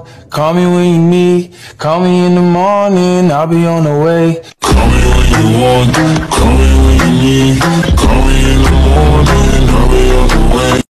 on. Call me when you need. Call me in the morning, I'll be on the way. Call me when you want, call me